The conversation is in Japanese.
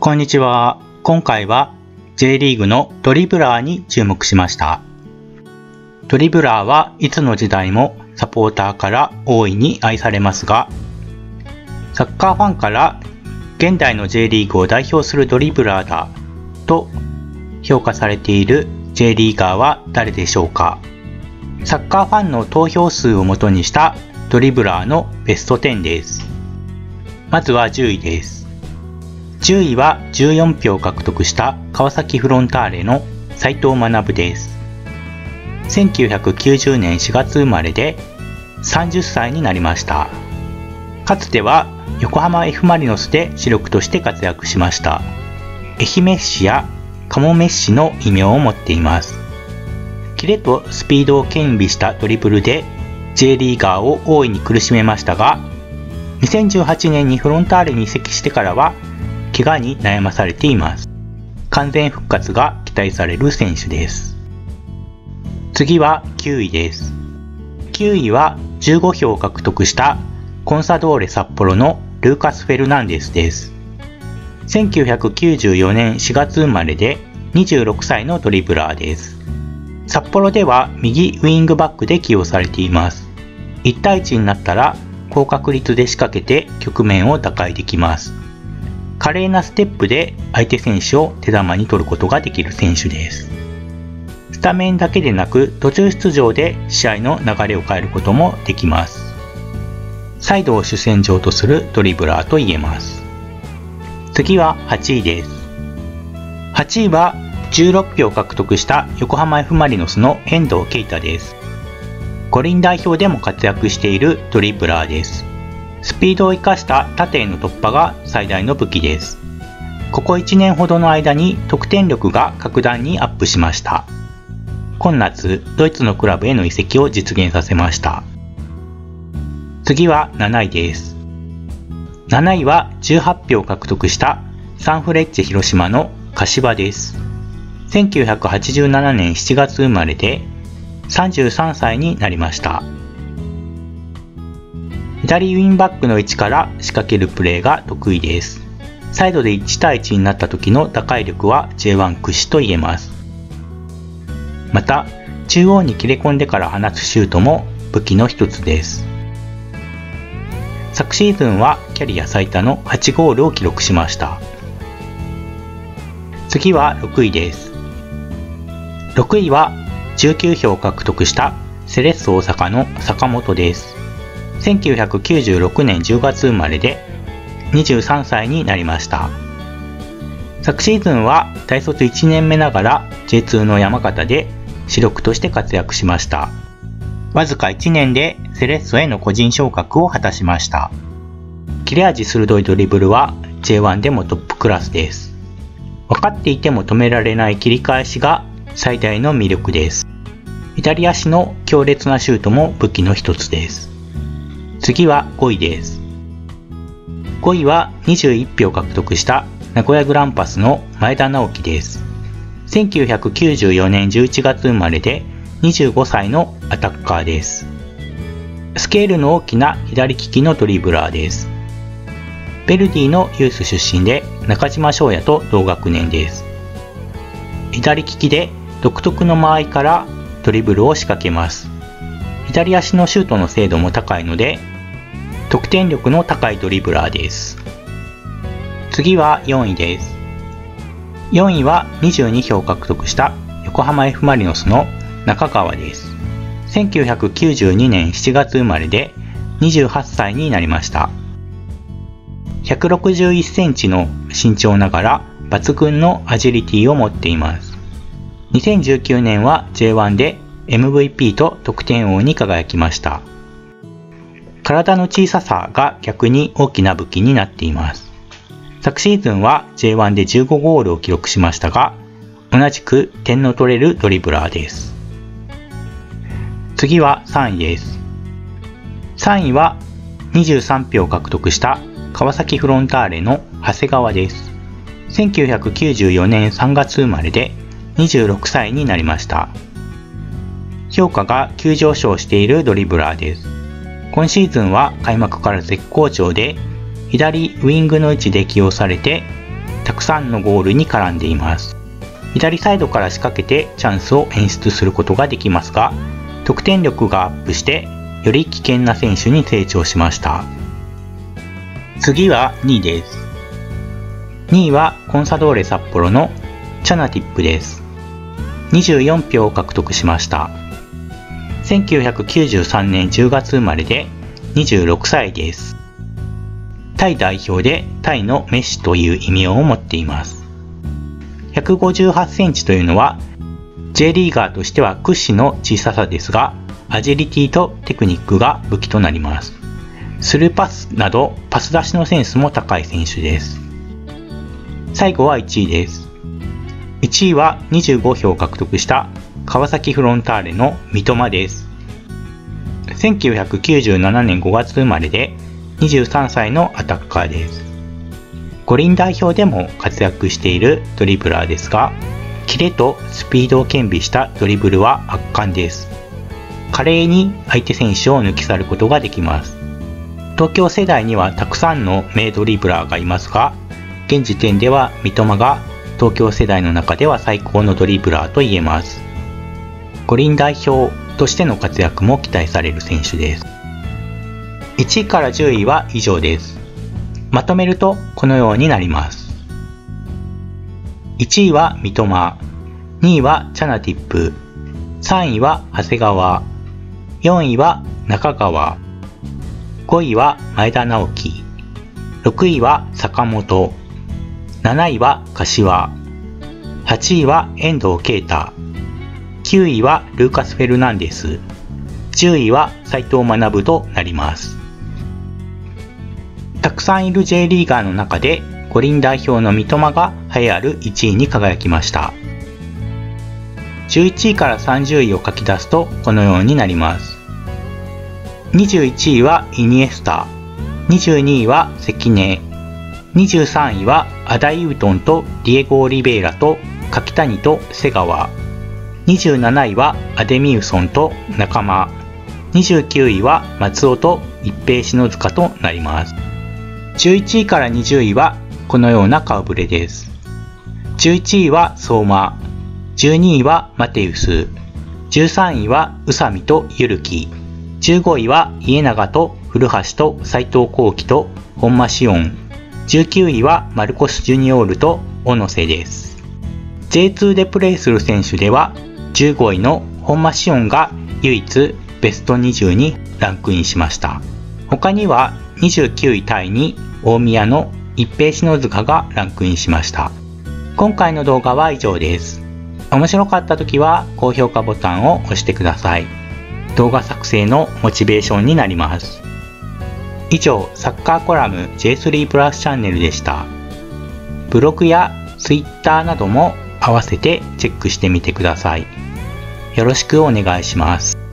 こんにちは。今回は J リーグのドリブラーに注目しました。ドリブラーはいつの時代もサポーターから大いに愛されますが、サッカーファンから現代の J リーグを代表するドリブラーだと評価されている J リーガーは誰でしょうかサッカーファンの投票数をもとにしたドリブラーのベスト10です。まずは10位です。10位は14票獲得した川崎フロンターレの斉藤学です。1990年4月生まれで30歳になりました。かつては横浜 F マリノスで主力として活躍しました。愛媛市やカモメ市の異名を持っています。キレとスピードを兼備したドリブルで J リーガーを大いに苦しめましたが、2018年にフロンターレに移籍してからは怪我に悩まされています。完全復活が期待される選手です。次は9位です。9位は15票を獲得したコンサドーレ札幌のルーカス・フェルナンデスです。1994年4月生まれで26歳のドリブラーです。札幌では右ウィングバックで起用されています。1対1になったら高確率で仕掛けて局面を打開できます。華麗なステップで相手選手を手玉に取ることができる選手です。スタメンだけでなく途中出場で試合の流れを変えることもできます。サイドを主戦場とするドリブラーと言えます。次は8位です。8位は16票獲得した横浜 F マリノスの遠藤啓太です。五輪代表でも活躍しているドリブラーです。スピードを生かした縦への突破が最大の武器です。ここ1年ほどの間に得点力が格段にアップしました。今夏、ドイツのクラブへの移籍を実現させました。次は7位です。7位は18票獲得したサンフレッチェ広島の柏です。1987年7月生まれで33歳になりました。左ウィンバックの位置から仕掛けるプレーが得意です。サイドで1対1になった時の打開力は J1 屈指と言えます。また、中央に切れ込んでから放つシュートも武器の一つです。昨シーズンはキャリア最多の8ゴールを記録しました。次は6位です。6位は19票を獲得したセレッソ大阪の坂本です。1996年10月生まれで23歳になりました。昨シーズンは大卒1年目ながら J2 の山形で主力として活躍しました。わずか1年でセレッソへの個人昇格を果たしました。切れ味鋭いドリブルは J1 でもトップクラスです。分かっていても止められない切り返しが最大の魅力です。左足の強烈なシュートも武器の一つです。次は5位です。5位は21票獲得した名古屋グランパスの前田直樹です。1994年11月生まれで25歳のアタッカーです。スケールの大きな左利きのドリブラーです。ヴェルディのユース出身で中島翔哉と同学年です。左利きで独特の間合いからドリブルを仕掛けます。左足のシュートの精度も高いので得点力の高いドリブラーです。次は4位です。4位は22票獲得した横浜 F マリノスの中川です。1992年7月生まれで28歳になりました。161センチの身長ながら抜群のアジリティを持っています。2019年は J1 で MVP と得点王に輝きました。体の小ささが逆に大きな武器になっています。昨シーズンは J1 で15ゴールを記録しましたが、同じく点の取れるドリブラーです。次は3位です。3位は23票獲得した川崎フロンターレの長谷川です。1994年3月生まれで26歳になりました。評価が急上昇しているドリブラーです。今シーズンは開幕から絶好調で、左ウィングの位置で起用されて、たくさんのゴールに絡んでいます。左サイドから仕掛けてチャンスを演出することができますが、得点力がアップしてより危険な選手に成長しました。次は2位です。2位はコンサドーレ札幌のチャナティップです。24票を獲得しました。1993年10月生まれで26歳です。タイ代表でタイのメッシという異名を持っています。158センチというのは J リーガーとしては屈指の小ささですが、アジリティとテクニックが武器となります。スルーパスなどパス出しのセンスも高い選手です。最後は1位です。1位は25票を獲得した川崎フロンターレの三笘です。1997年5月生まれで23歳のアタッカーです。五輪代表でも活躍しているドリブラーですが、キレとスピードを兼備したドリブルは圧巻です。華麗に相手選手を抜き去ることができます。東京世代にはたくさんの名ドリブラーがいますが、現時点では三笘が東京世代の中では最高のドリブラーと言えます。五輪代表としての活躍も期待される選手です。1位から10位は以上です。まとめるとこのようになります。1位は三笘、2位はチャナティップ、3位は長谷川、4位は中川、5位は前田直樹、6位は坂本、7位は柏、8位は遠藤啓太、9位はルーカス・フェルナンデス、10位は斉藤学となります。たくさんいる J リーガーの中で五輪代表の三笘が栄えある1位に輝きました。11位から30位を書き出すとこのようになります。21位はイニエスタ、22位は関根、23位はアダイウトンとディエゴ・オリベイラと柿谷と瀬川、27位はアデミウソンと仲間、29位は松尾と一平篠塚となります。11位から20位はこのような顔ぶれです。11位は相馬、12位はマテウス、13位は宇佐美とゆるき、15位は家長と古橋と斎藤幸喜と本間紫音、19位はマルコス・ジュニオールと小野瀬です。J2 でプレーする選手では15位の本間紫音が唯一ベスト20にランクインしました。他には29位タイに大宮の一平篠塚がランクインしました。今回の動画は以上です。面白かった時は高評価ボタンを押してください。動画作成のモチベーションになります。以上、サッカーコラム J3 プラスチャンネルでした。ブログや Twitter なども合わせてチェックしてみてください。よろしくお願いします。